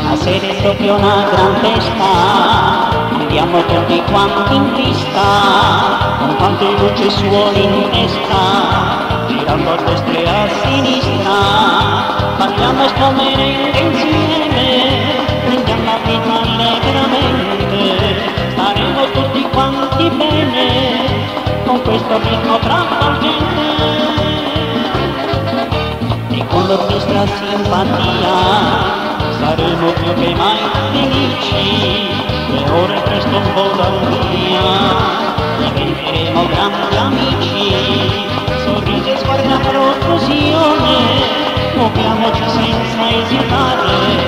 Stasera è proprio una gran festa, andiamo tutti quanti in pista, con tante luci suoni in testa, girando a destra a sinistra, balliamo sto merengue con questo ritmo travolgente. E con la nostra simpatia saremo più che mai felici, le ore presto volano via, diventeremo grandi amici, sorrisi e sguardi a profusione, muoviamoci senza esitare,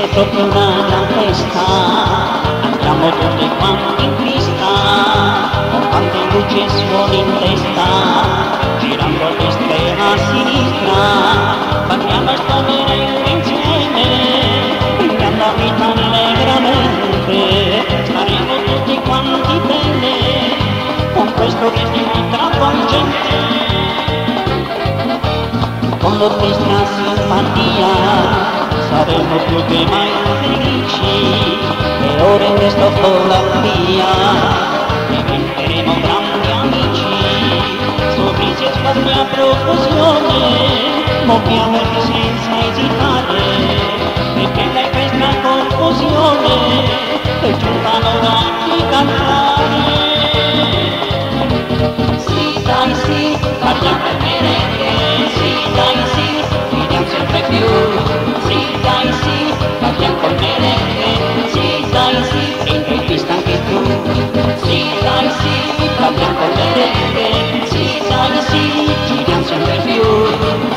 È proprio una gran festa, andiamo tutti quanti in pista, con tante luci e suoni in testa, girando a destra e a sinistra, parliamo sto merengue insieme, prendiamo la vita allegramente, staremo tutti quanti bene, con questo ritmo travolgente con l'orchestra simpatia saremo più che mai felici e ora in questa follia diventeremo grandi amici. Sorrisi e sguardi a profusione muoviamoci senza